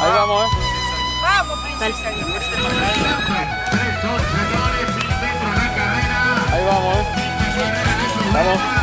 Ahí vamos, ¿eh? Vamos, princesa. Ahí vamos, ¿eh? Vamos.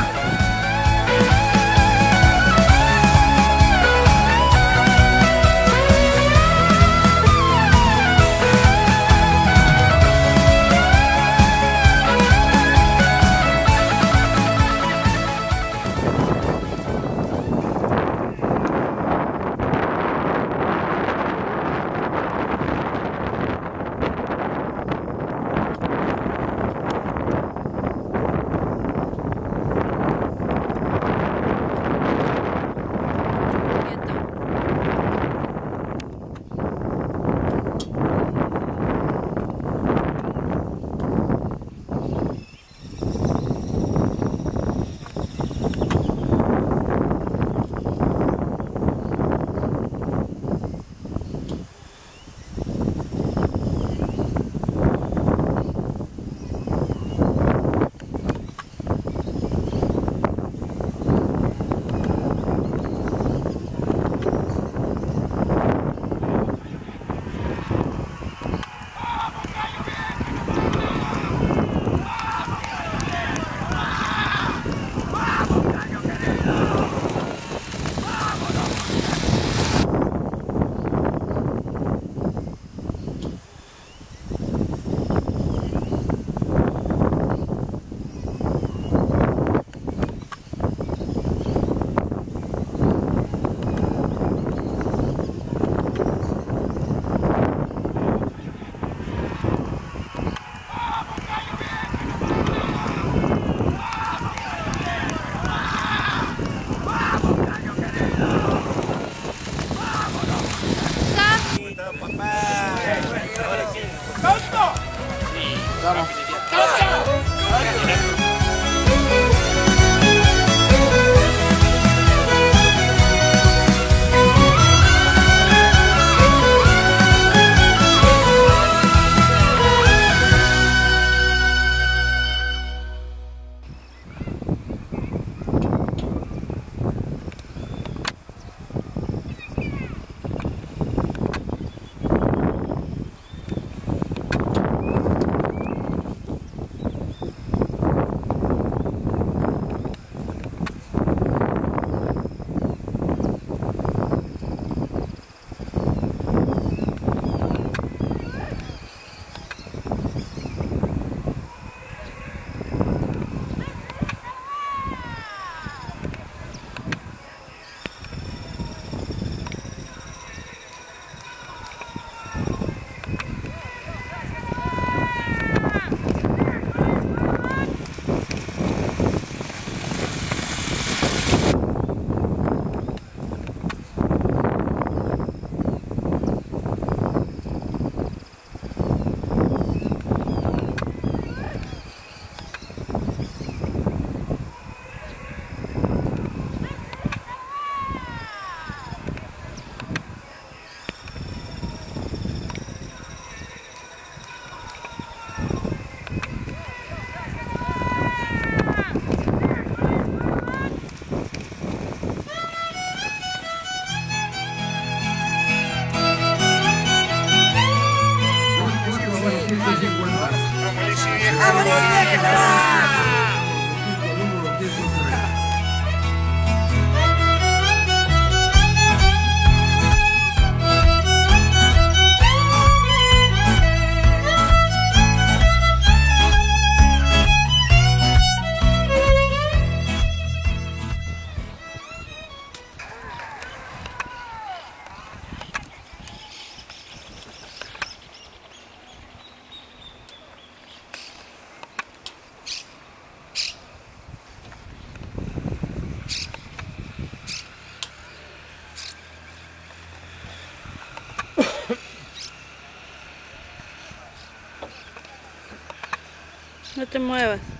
Te muevas.